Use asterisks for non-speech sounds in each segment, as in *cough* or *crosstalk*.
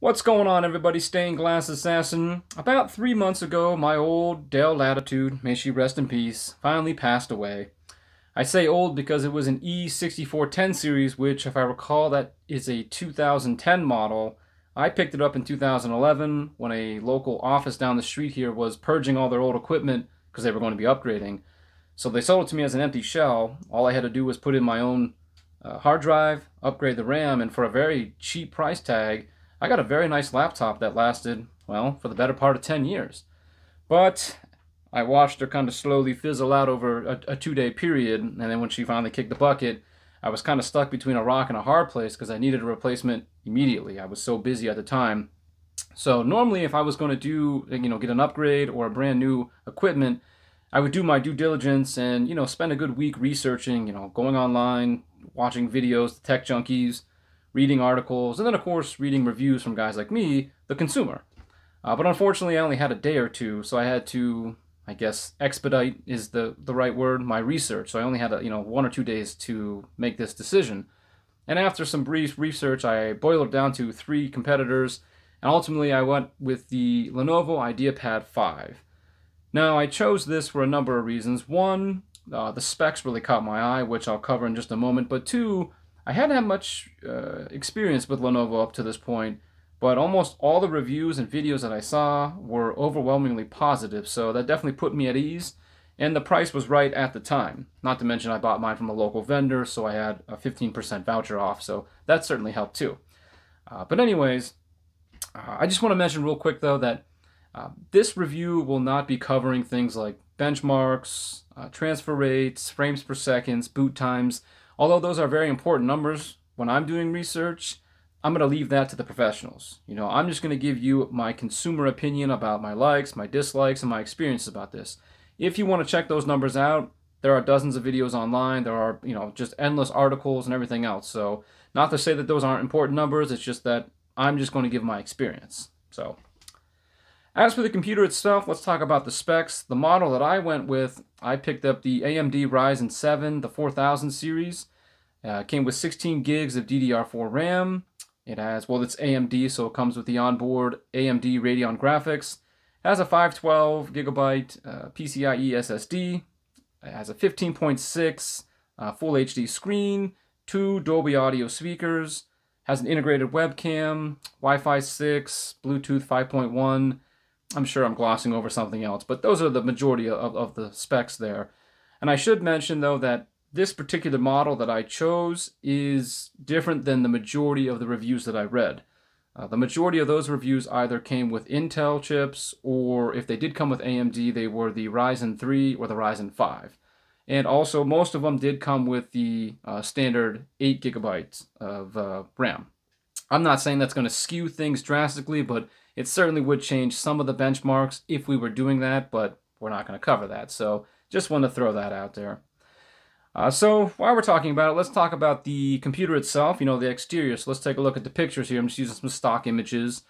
What's going on everybody, Stained Glass Assassin? About three months ago, my old Dell Latitude, may she rest in peace, finally passed away. I say old because it was an E6410 series, which if I recall that is a 2010 model. I picked it up in 2011 when a local office down the street here was purging all their old equipment because they were going to be upgrading. So they sold it to me as an empty shell. All I had to do was put in my own uh, hard drive, upgrade the RAM, and for a very cheap price tag, I got a very nice laptop that lasted, well, for the better part of 10 years. But I watched her kind of slowly fizzle out over a, a two day period, and then when she finally kicked the bucket, I was kind of stuck between a rock and a hard place because I needed a replacement immediately. I was so busy at the time. So normally if I was going to do, you know, get an upgrade or a brand new equipment, I would do my due diligence and, you know, spend a good week researching, you know, going online, watching videos, tech junkies, reading articles, and then, of course, reading reviews from guys like me, the consumer. Uh, but unfortunately, I only had a day or two, so I had to, I guess, expedite is the, the right word, my research. So I only had, a, you know, one or two days to make this decision. And after some brief research, I boiled it down to three competitors, and ultimately I went with the Lenovo IdeaPad 5. Now, I chose this for a number of reasons. One, uh, the specs really caught my eye, which I'll cover in just a moment, but two, I hadn't had much uh, experience with Lenovo up to this point, but almost all the reviews and videos that I saw were overwhelmingly positive, so that definitely put me at ease. And the price was right at the time. Not to mention I bought mine from a local vendor, so I had a 15% voucher off, so that certainly helped too. Uh, but anyways, uh, I just want to mention real quick though that uh, this review will not be covering things like benchmarks, uh, transfer rates, frames per seconds, boot times, Although those are very important numbers, when I'm doing research, I'm going to leave that to the professionals. You know, I'm just going to give you my consumer opinion about my likes, my dislikes, and my experiences about this. If you want to check those numbers out, there are dozens of videos online. There are, you know, just endless articles and everything else. So, not to say that those aren't important numbers, it's just that I'm just going to give my experience. So, as for the computer itself, let's talk about the specs. The model that I went with, I picked up the AMD Ryzen 7, the 4000 series. Uh, came with 16 gigs of DDR4 RAM. It has, well, it's AMD, so it comes with the onboard AMD Radeon graphics. Has a 512 gigabyte uh, PCIe SSD. It has a 15.6 uh, Full HD screen, two Dolby Audio speakers, has an integrated webcam, Wi-Fi 6, Bluetooth 5.1, I'm sure I'm glossing over something else, but those are the majority of, of the specs there. And I should mention, though, that this particular model that I chose is different than the majority of the reviews that I read. Uh, the majority of those reviews either came with Intel chips, or if they did come with AMD, they were the Ryzen 3 or the Ryzen 5. And also, most of them did come with the uh, standard 8 gigabytes of uh, RAM. I'm not saying that's going to skew things drastically, but it certainly would change some of the benchmarks if we were doing that, but we're not going to cover that. So just want to throw that out there. Uh, so while we're talking about it, let's talk about the computer itself, you know, the exterior. So let's take a look at the pictures here. I'm just using some stock images.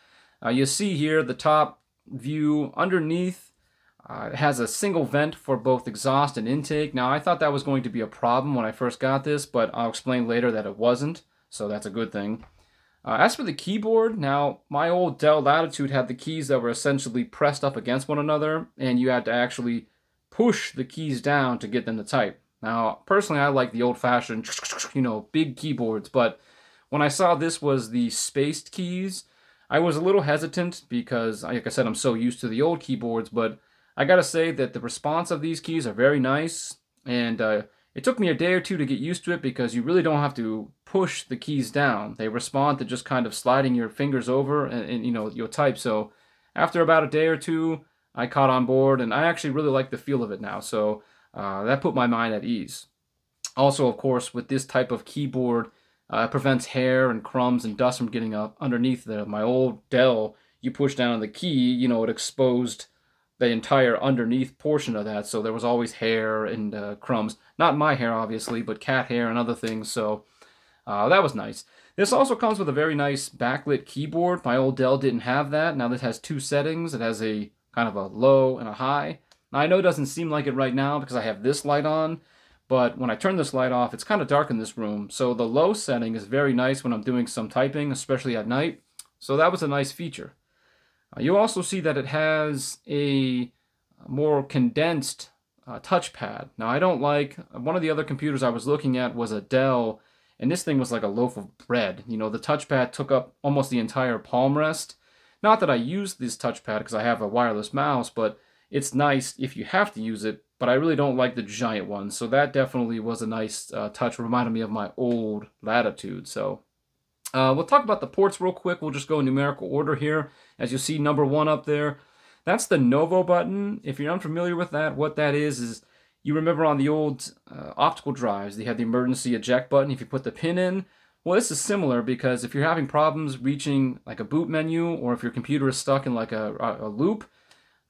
Uh, you see here the top view underneath uh, it has a single vent for both exhaust and intake. Now, I thought that was going to be a problem when I first got this, but I'll explain later that it wasn't, so that's a good thing. Uh, as for the keyboard, now my old Dell Latitude had the keys that were essentially pressed up against one another, and you had to actually push the keys down to get them to type. Now, personally, I like the old-fashioned, *laughs* you know, big keyboards, but when I saw this was the spaced keys, I was a little hesitant because, like I said, I'm so used to the old keyboards, but I gotta say that the response of these keys are very nice, and uh, it took me a day or two to get used to it because you really don't have to push the keys down. They respond to just kind of sliding your fingers over and, and you know, you'll type. So after about a day or two, I caught on board and I actually really like the feel of it now. So uh, that put my mind at ease. Also, of course, with this type of keyboard, uh, it prevents hair and crumbs and dust from getting up underneath the, my old Dell. You push down on the key, you know, it exposed the entire underneath portion of that. So there was always hair and uh, crumbs. Not my hair, obviously, but cat hair and other things. So uh, that was nice. This also comes with a very nice backlit keyboard. My old Dell didn't have that. Now this has two settings. It has a kind of a low and a high. Now I know it doesn't seem like it right now because I have this light on, but when I turn this light off, it's kind of dark in this room. So the low setting is very nice when I'm doing some typing, especially at night. So that was a nice feature. Uh, you also see that it has a more condensed uh, touchpad. Now I don't like, one of the other computers I was looking at was a Dell, and this thing was like a loaf of bread. You know, the touchpad took up almost the entire palm rest. Not that I use this touchpad because I have a wireless mouse, but it's nice if you have to use it, but I really don't like the giant one. So that definitely was a nice uh, touch. Reminded me of my old Latitude. So uh, we'll talk about the ports real quick. We'll just go in numerical order here. As you see, number one up there, that's the Novo button. If you're unfamiliar with that, what that is is you remember on the old uh, optical drives, they had the emergency eject button if you put the pin in. Well, this is similar because if you're having problems reaching like a boot menu or if your computer is stuck in like a, a loop,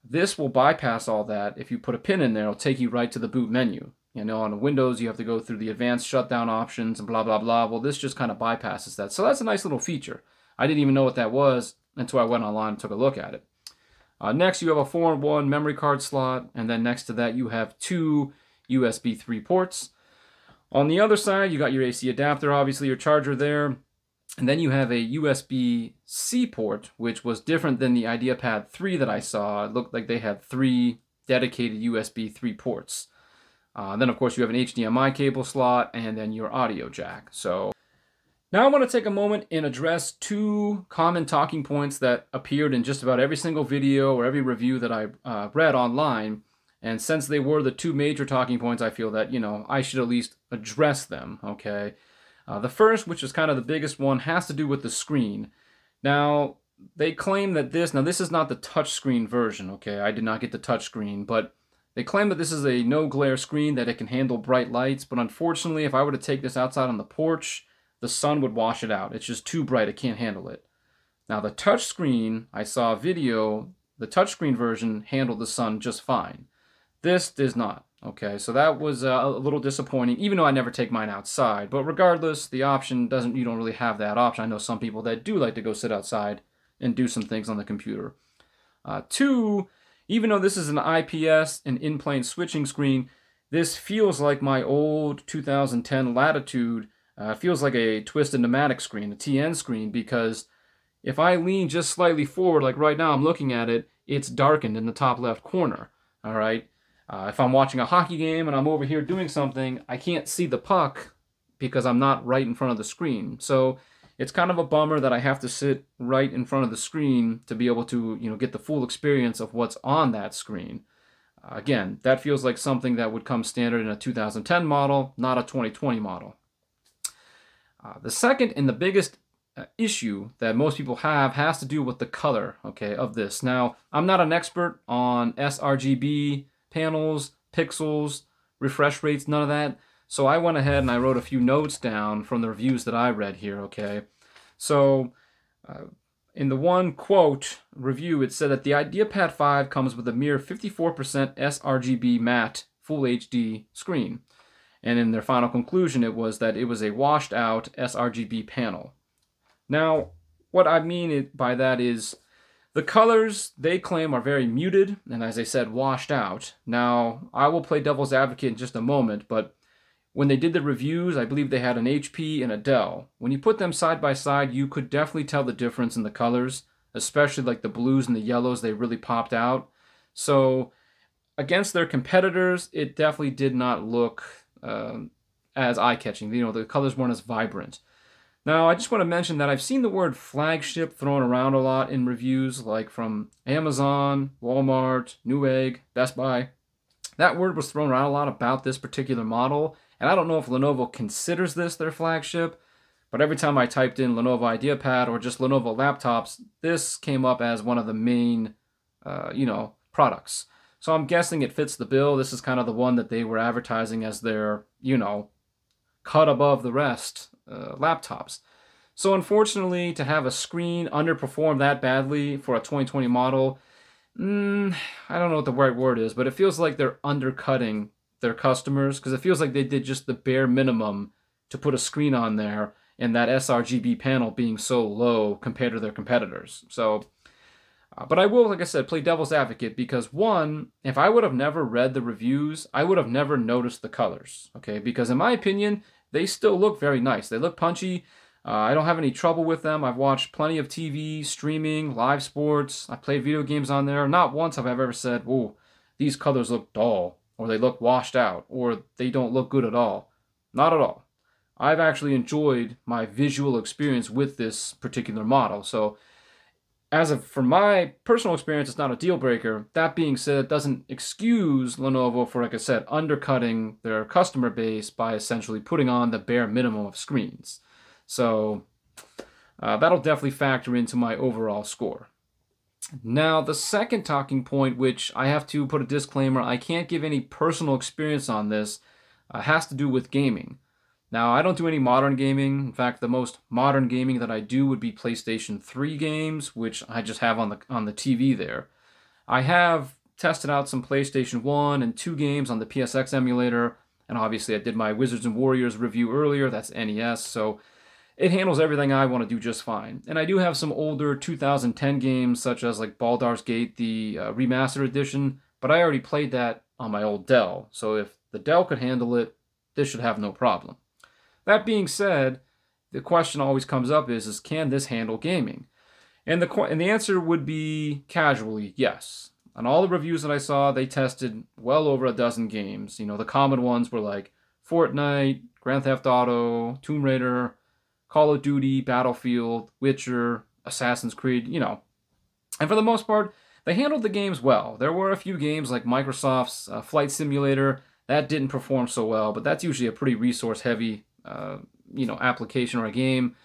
this will bypass all that. If you put a pin in there, it'll take you right to the boot menu. You know, on Windows, you have to go through the advanced shutdown options and blah, blah, blah. Well, this just kind of bypasses that. So that's a nice little feature. I didn't even know what that was until I went online and took a look at it. Uh, next, you have a 4 in 1 memory card slot, and then next to that, you have two USB 3 ports. On the other side, you got your AC adapter, obviously, your charger there. And then you have a USB-C port, which was different than the IdeaPad 3 that I saw. It looked like they had three dedicated USB 3 ports. Uh, then, of course, you have an HDMI cable slot and then your audio jack. So now I want to take a moment and address two common talking points that appeared in just about every single video or every review that I uh, read online. And since they were the two major talking points, I feel that, you know, I should at least address them, okay? Uh, the first, which is kind of the biggest one, has to do with the screen. Now, they claim that this, now this is not the touchscreen version, okay? I did not get the touchscreen, but they claim that this is a no glare screen, that it can handle bright lights, but unfortunately, if I were to take this outside on the porch, the sun would wash it out. It's just too bright, it can't handle it. Now, the touchscreen, I saw a video, the touchscreen version handled the sun just fine. This does not. Okay, so that was uh, a little disappointing, even though I never take mine outside. But regardless, the option doesn't, you don't really have that option. I know some people that do like to go sit outside and do some things on the computer. Uh, two, even though this is an IPS an in-plane switching screen, this feels like my old 2010 Latitude. Uh, feels like a twisted pneumatic screen, a TN screen, because if I lean just slightly forward, like right now I'm looking at it, it's darkened in the top left corner. All right. Uh, if I'm watching a hockey game and I'm over here doing something, I can't see the puck because I'm not right in front of the screen. So it's kind of a bummer that I have to sit right in front of the screen to be able to, you know, get the full experience of what's on that screen. Uh, again, that feels like something that would come standard in a 2010 model, not a 2020 model. Uh, the second and the biggest uh, issue that most people have has to do with the color, okay, of this. Now, I'm not an expert on sRGB panels, pixels, refresh rates, none of that. So I went ahead and I wrote a few notes down from the reviews that I read here, okay? So uh, in the one quote review, it said that the IdeaPad 5 comes with a mere 54% sRGB matte Full HD screen. And in their final conclusion, it was that it was a washed out sRGB panel. Now, what I mean by that is the colors they claim are very muted and, as I said, washed out. Now, I will play devil's advocate in just a moment, but when they did the reviews, I believe they had an HP and a Dell. When you put them side by side, you could definitely tell the difference in the colors, especially like the blues and the yellows, they really popped out. So, against their competitors, it definitely did not look um, as eye catching. You know, the colors weren't as vibrant. Now, I just want to mention that I've seen the word flagship thrown around a lot in reviews, like from Amazon, Walmart, Newegg, Best Buy. That word was thrown around a lot about this particular model, and I don't know if Lenovo considers this their flagship, but every time I typed in Lenovo IdeaPad or just Lenovo laptops, this came up as one of the main, uh, you know, products. So I'm guessing it fits the bill. This is kind of the one that they were advertising as their, you know, cut above the rest uh, laptops. So unfortunately, to have a screen underperform that badly for a 2020 model, mm, I don't know what the right word is, but it feels like they're undercutting their customers because it feels like they did just the bare minimum to put a screen on there and that sRGB panel being so low compared to their competitors. So, uh, but I will, like I said, play devil's advocate because one, if I would have never read the reviews, I would have never noticed the colors. Okay, because in my opinion, they still look very nice. They look punchy. Uh, I don't have any trouble with them. I've watched plenty of TV, streaming, live sports. I played video games on there. Not once have I ever said, "Oh, these colors look dull," or "They look washed out," or "They don't look good at all." Not at all. I've actually enjoyed my visual experience with this particular model. So as of for my personal experience, it's not a deal breaker. That being said, it doesn't excuse Lenovo for, like I said, undercutting their customer base by essentially putting on the bare minimum of screens. So uh, that'll definitely factor into my overall score. Now, the second talking point, which I have to put a disclaimer, I can't give any personal experience on this, uh, has to do with gaming. Now, I don't do any modern gaming. In fact, the most modern gaming that I do would be PlayStation 3 games, which I just have on the on the TV there. I have tested out some PlayStation 1 and 2 games on the PSX emulator, and obviously I did my Wizards and Warriors review earlier, that's NES, so it handles everything I want to do just fine. And I do have some older 2010 games, such as like Baldur's Gate, the uh, remastered edition, but I already played that on my old Dell, so if the Dell could handle it, this should have no problem. That being said, the question always comes up is, is can this handle gaming? And the, and the answer would be casually, yes. On all the reviews that I saw, they tested well over a dozen games. You know, the common ones were like Fortnite, Grand Theft Auto, Tomb Raider, Call of Duty, Battlefield, Witcher, Assassin's Creed, you know. And for the most part, they handled the games well. There were a few games like Microsoft's uh, Flight Simulator that didn't perform so well, but that's usually a pretty resource heavy uh, you know application or a game.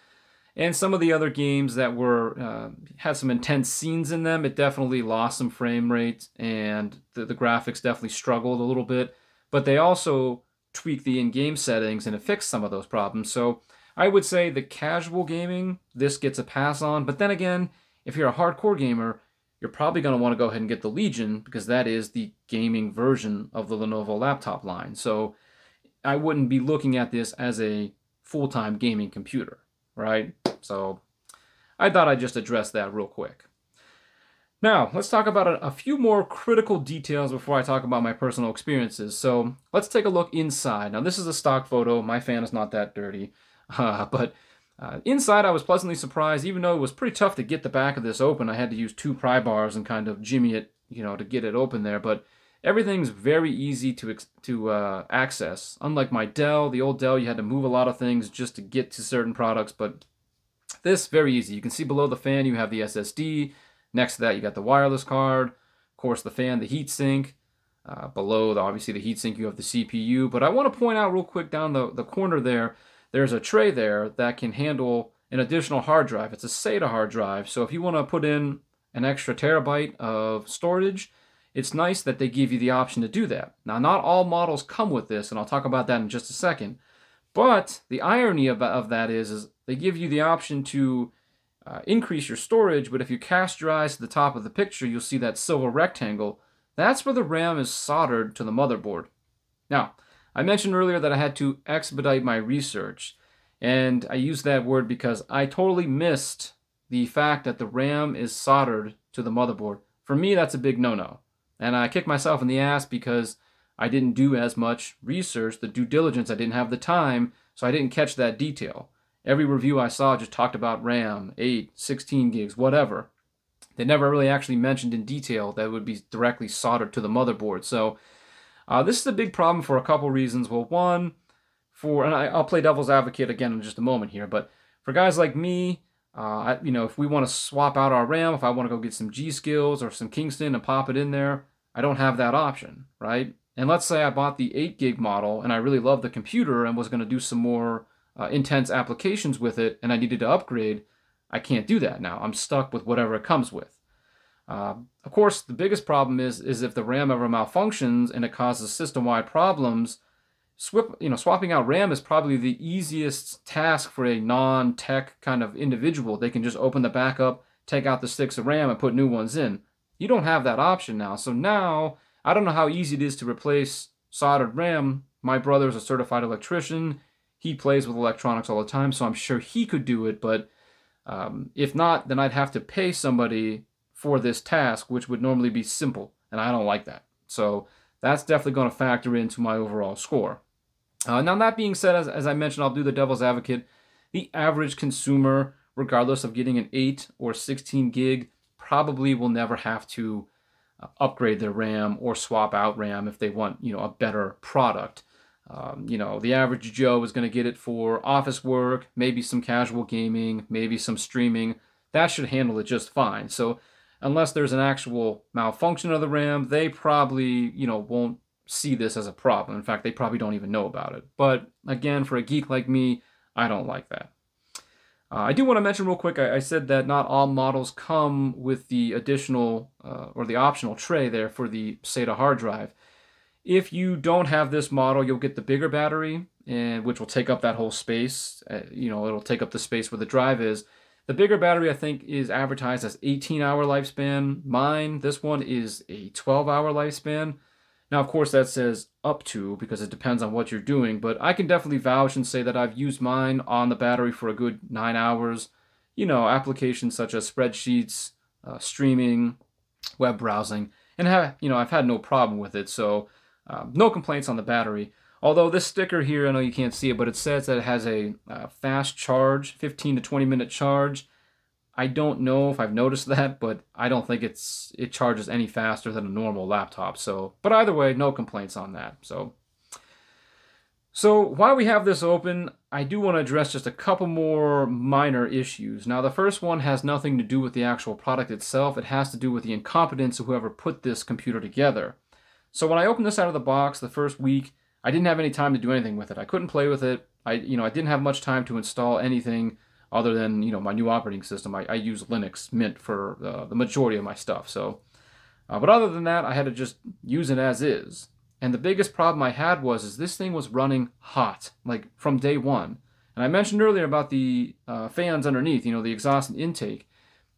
And some of the other games that were uh, had some intense scenes in them, it definitely lost some frame rate, and the, the graphics definitely struggled a little bit. But they also tweaked the in-game settings and it fixed some of those problems. So I would say the casual gaming, this gets a pass on. But then again, if you're a hardcore gamer, you're probably going to want to go ahead and get the Legion because that is the gaming version of the Lenovo laptop line. So I wouldn't be looking at this as a full-time gaming computer, right? So I thought I'd just address that real quick. Now, let's talk about a, few more critical details before I talk about my personal experiences. So let's take a look inside. Now, this is a stock photo. My fan is not that dirty. *laughs* Uh, but uh, inside, I was pleasantly surprised, even though it was pretty tough to get the back of this open. I had to use two pry bars and kind of jimmy it, you know, to get it open there. But everything's very easy to to uh, access. Unlike my Dell, the old Dell, you had to move a lot of things just to get to certain products, but this very easy. You can see below the fan you have the SSD. Next to that you got the wireless card. Of course, the fan, the heatsink. Uh, below, the, obviously, the heatsink, you have the CPU. But I want to point out real quick down the, the corner there, there's a tray there that can handle an additional hard drive. It's a SATA hard drive. So if you want to put in an extra terabyte of storage, it's nice that they give you the option to do that. Now, not all models come with this, and I'll talk about that in just a second. But the irony of, of that is, is they give you the option to uh, increase your storage, but if you cast your eyes to the top of the picture, you'll see that silver rectangle. That's where the RAM is soldered to the motherboard. Now, I mentioned earlier that I had to expedite my research, and I use that word because I totally missed the fact that the RAM is soldered to the motherboard. For me, that's a big no-no. And I kicked myself in the ass because I didn't do as much research, the due diligence, I didn't have the time, so I didn't catch that detail. Every review I saw just talked about RAM, 8, 16 gigs, whatever. They never really actually mentioned in detail that would be directly soldered to the motherboard. So uh, this is a big problem for a couple reasons. Well, one, for, and I, I'll play devil's advocate again in just a moment here, but for guys like me, uh, you know, if we want to swap out our RAM, if I want to go get some G Skills or some Kingston and pop it in there, I don't have that option, right? And let's say I bought the 8 gig model and I really love the computer and was going to do some more uh, intense applications with it and I needed to upgrade. I can't do that now. I'm stuck with whatever it comes with. Uh, of course, the biggest problem is is if the RAM ever malfunctions and it causes system-wide problems, Swip, you know, swapping out RAM is probably the easiest task for a non-tech kind of individual. They can just open the backup, take out the sticks of RAM, and put new ones in. You don't have that option now. So now, I don't know how easy it is to replace soldered RAM. My brother's a certified electrician. He plays with electronics all the time, so I'm sure he could do it. But um, if not, then I'd have to pay somebody for this task, which would normally be simple, and I don't like that. So that's definitely going to factor into my overall score. Uh, now, that being said, as, as I mentioned, I'll do the devil's advocate. the average consumer, regardless of getting an 8 or 16 gig, probably will never have to uh, upgrade their RAM or swap out RAM if they want, you know, a better product. Um, you know, the average Joe is going to get it for office work, maybe some casual gaming, maybe some streaming. That should handle it just fine. So, unless there's an actual malfunction of the RAM, they probably, you know, won't see this as a problem. In fact, they probably don't even know about it. But again, for a geek like me, I don't like that. Uh, I do want to mention real quick, I, I, said that not all models come with the additional uh, or the optional tray there for the SATA hard drive. If you don't have this model, you'll get the bigger battery, and which will take up that whole space. Uh, you know, it'll take up the space where the drive is. The bigger battery, I think, is advertised as 18 hour lifespan. Mine, this one is a 12 hour lifespan. Now, of course, that says up to because it depends on what you're doing, but I can definitely vouch and say that I've used mine on the battery for a good nine hours. You know, applications such as spreadsheets, uh, streaming, web browsing, and have, you know, I've had no problem with it, so um, no complaints on the battery. Although this sticker here, I know you can't see it, but it says that it has a uh, fast charge, 15 to 20 minute charge. I don't know if I've noticed *laughs* that, but I don't think it's it charges any faster than a normal laptop. So, but either way, no complaints on that. So, so while we have this open, I do want to address just a couple more minor issues. Now, the first one has nothing to do with the actual product itself. It has to do with the incompetence of whoever put this computer together. So when I opened this out of the box the first week, I didn't have any time to do anything with it. I couldn't play with it. I, you know, I didn't have much time to install anything other than you know my new operating system. I, I use Linux Mint for uh, the majority of my stuff. So, uh, but other than that, I had to just use it as is. And the biggest problem I had was is this thing was running hot like from day one. And I mentioned earlier about the uh, fans underneath, you know, the exhaust and intake.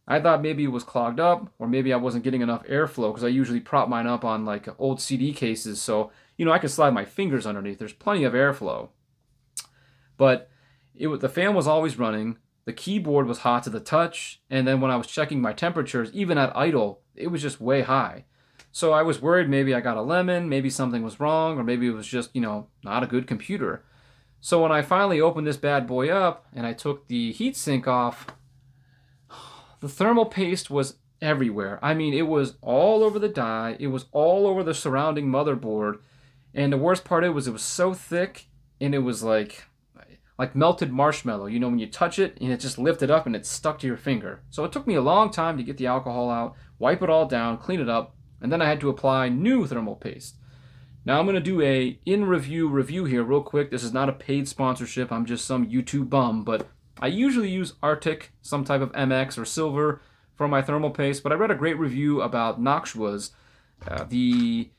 I thought maybe it was clogged up, or maybe I wasn't getting enough airflow because I usually prop mine up on like old CD cases, so you know I could slide my fingers underneath. There's plenty of airflow. But it the fan was always running. The keyboard was hot to the touch, and then when I was checking my temperatures, even at idle, it was just way high. So I was worried maybe I got a lemon, maybe something was wrong, or maybe it was just, you know, not a good computer. So when I finally opened this bad boy up and I took the heatsink off, *sighs* the thermal paste was everywhere. I mean, it was all over the die, it was all over the surrounding motherboard, and the worst part of it was it was so thick and it was like like melted marshmallow. You know, when you touch it and it just lifted up and it stuck to your finger. So it took me a long time to get the alcohol out, wipe it all down, clean it up, and then I had to apply new thermal paste. Now I'm going to do a in-review review here real quick. This is not a paid sponsorship. I'm just some YouTube bum, but I usually use Arctic, some type of MX or silver for my thermal paste, but I read a great review about Noctua's, uh, the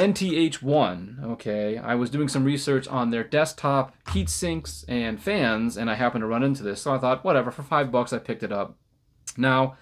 NT-H1, okay, I was doing some research on their desktop heat sinks and fans, and I happened to run into this. So I thought, whatever, for five bucks, I picked it up. Now,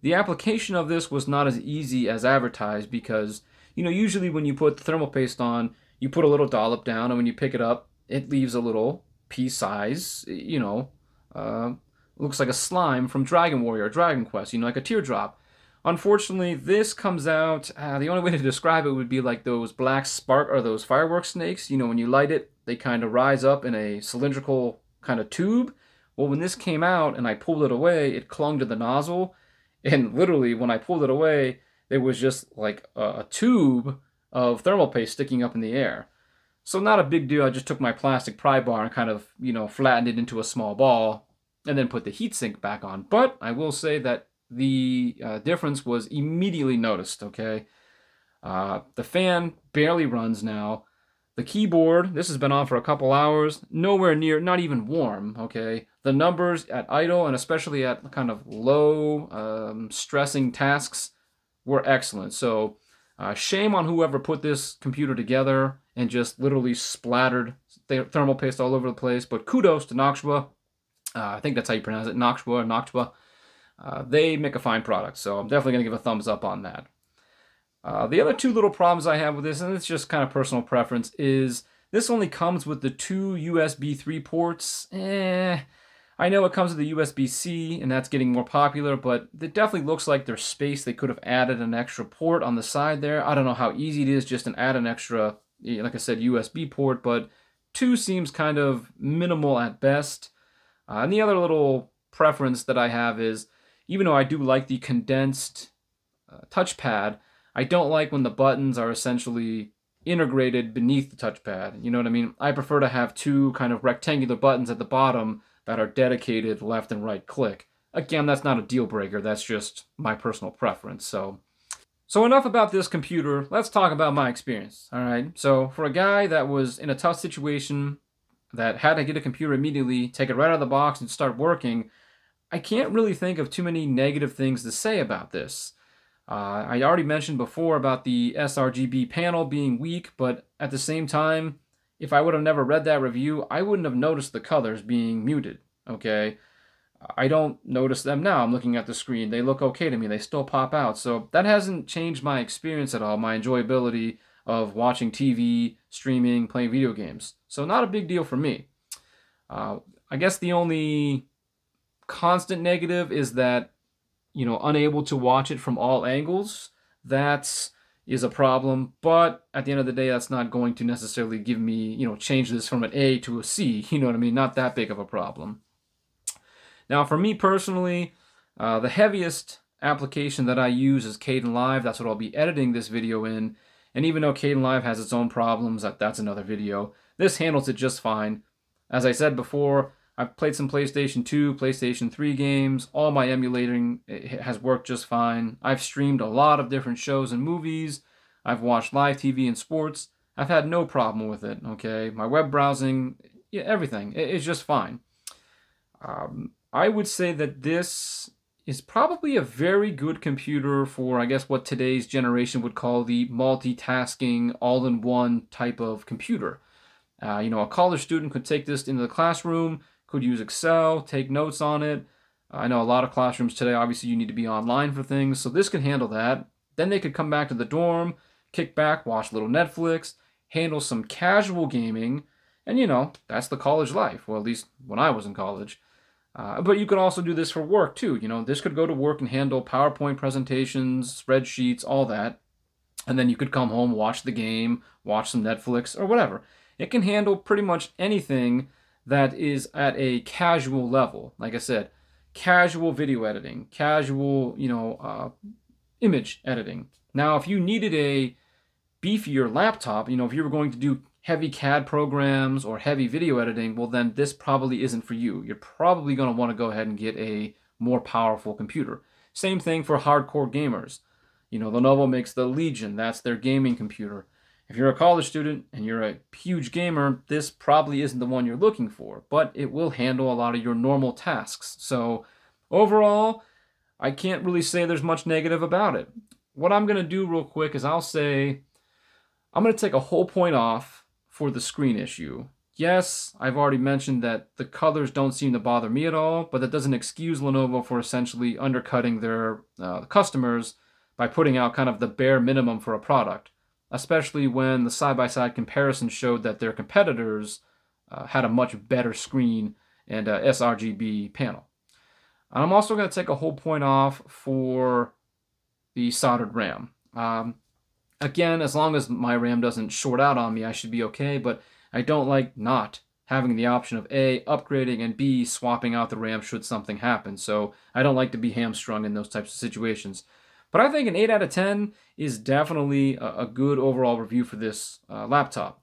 the application of this was not as easy as advertised because, you know, usually when you put the thermal paste on, you put a little dollop down, and when you pick it up, it leaves a little pea size, you know, uh, looks like a slime from Dragon Warrior or Dragon Quest, you know, like a teardrop. Unfortunately, this comes out, uh, the only way to describe it would be like those black spark or those firework snakes. You know, when you light it, they kind of rise up in a cylindrical kind of tube. Well, when this came out and I pulled it away, it clung to the nozzle. And literally, when I pulled it away, there was just like a, a tube of thermal paste sticking up in the air. So not a big deal. I just took my plastic pry bar and kind of, you know, flattened it into a small ball and then put the heatsink back on. But I will say that the uh, difference was immediately noticed, okay? Uh, the fan barely runs now. The keyboard, this has been on for a couple hours, nowhere near, not even warm, okay? The numbers at idle and especially at kind of low um, stressing tasks were excellent. So uh, shame on whoever put this computer together and just literally splattered th thermal paste all over the place. But kudos to Noctua. Uh, I think that's how you pronounce it, Noctua, Noctua. Uh, they make a fine product, so I'm definitely going to give a thumbs up on that. Uh, the other two little problems I have with this, and it's just kind of personal preference, is this only comes with the two USB 3 ports. Eh, I know it comes with the USB-C, and that's getting more popular, but it definitely looks like there's space. They could have added an extra port on the side there. I don't know how easy it is just to add an extra, like I said, USB port, but two seems kind of minimal at best. Uh, and the other little preference that I have is, even though I do like the condensed uh, touchpad, I don't like when the buttons are essentially integrated beneath the touchpad. You know what I mean? I prefer to have two kind of rectangular buttons at the bottom that are dedicated left and right click. Again, that's not a deal breaker, that's just my personal preference. So so enough about this computer. Let's talk about my experience. All right. So for a guy that was in a tough situation that had to get a computer immediately, take it right out of the box and start working, I can't really think of too many negative things to say about this. Uh, I already mentioned before about the sRGB panel being weak, but at the same time, if I would have never read that review, I wouldn't have noticed the colors being muted. Okay. I don't notice them now. I'm looking at the screen. They look okay to me. They still pop out. So that hasn't changed my experience at all, my enjoyability of watching TV, streaming, playing video games. So not a big deal for me. Uh, I guess the only constant negative is that, you know, unable to watch it from all angles. That's is a problem, but at the end of the day, that's not going to necessarily give me, you know, change this from an A to a C. *laughs* You know what I mean? Not that big of a problem. Now, for me personally, uh, the heaviest application that I use is Kdenlive. That's what I'll be editing this video in. And even though Kdenlive has its own problems, that, that's another video, this handles it just fine. As I said before, I've played some PlayStation 2, PlayStation 3 games. All my emulating has worked just fine. I've streamed a lot of different shows and movies. I've watched live TV and sports. I've had no problem with it, okay? My web browsing, yeah, everything. It's just fine. Um, I would say that this is probably a very good computer for, I guess, what today's generation would call the multitasking, all in one type of computer. Uh, you know, a college student could take this into the classroom, could use Excel, take notes on it. I know a lot of classrooms today, obviously, you need to be online for things, so this can handle that. Then they could come back to the dorm, kick back, watch a little Netflix, handle some casual gaming, and you know, that's the college life. Well, at least when I was in college. Uh, but you could also do this for work too. You know, this could go to work and handle PowerPoint presentations, spreadsheets, all that. And then you could come home, watch the game, watch some Netflix, or whatever. It can handle pretty much anything that is at a casual level. Like I said, casual video editing, casual, you know, uh, image editing. Now, if you needed a beefier laptop, you know, if you were going to do heavy CAD programs or heavy video editing, well, then this probably isn't for you. You're probably going to want to go ahead and get a more powerful computer. Same thing for hardcore gamers. You know, the Lenovo makes the Legion, that's their gaming computer. If you're a college student and you're a huge gamer, this probably isn't the one you're looking for, but it will handle a lot of your normal tasks. So, overall, I can't really say there's much negative about it. What I'm going to do real quick is I'll say I'm going to take a whole point off for the screen issue. Yes, I've already mentioned that the colors don't seem to bother me at all, but that doesn't excuse Lenovo for essentially undercutting their uh, customers by putting out kind of the bare minimum for a product, especially when the side by side comparison showed that their competitors uh, had a much better screen and uh, sRGB panel. And I'm also going to take a whole point off for the soldered RAM. Um, Again, as long as my RAM doesn't short out on me, I should be okay, but I don't like not having the option of A, upgrading, and B, swapping out the RAM should something happen. So I don't like to be hamstrung in those types of situations. But I think an 8 out of 10 is definitely a, a good overall review for this uh, laptop.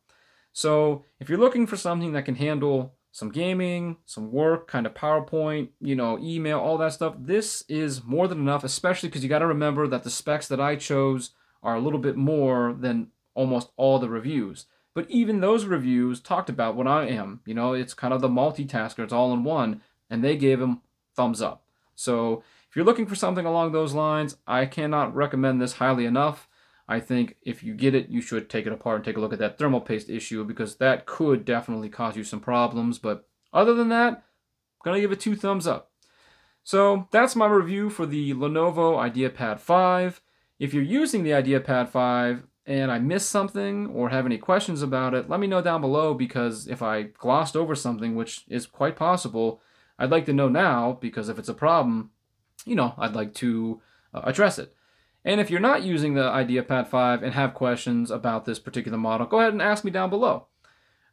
So if you're looking for something that can handle some gaming, some work, kind of PowerPoint, you know, email, all that stuff, this is more than enough, especially because you got to remember that the specs that I chose are a little bit more than almost all the reviews. But even those reviews talked about what I am. You know, it's kind of the multitasker, it's all in one, and they gave him thumbs up. So you're looking for something along those lines, I cannot recommend this highly enough. I think if you get it, you should take it apart and take a look at that thermal paste issue because that could definitely cause you some problems. But other than that, I'm going to give it two thumbs up. So that's my review for the Lenovo IdeaPad 5. If you're using the IdeaPad 5 and I missed something or have any questions about it, let me know down below because if I glossed over something, which is quite possible, I'd like to know now because if it's a problem, you know, I'd like to uh, address it. And if you're not using the IdeaPad 5 and have questions about this particular model, go ahead and ask me down below.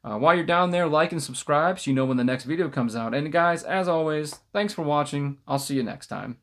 Uh, while you're down there, like and subscribe so you know when the next video comes out. And guys, as always, thanks for watching. I'll see you next time.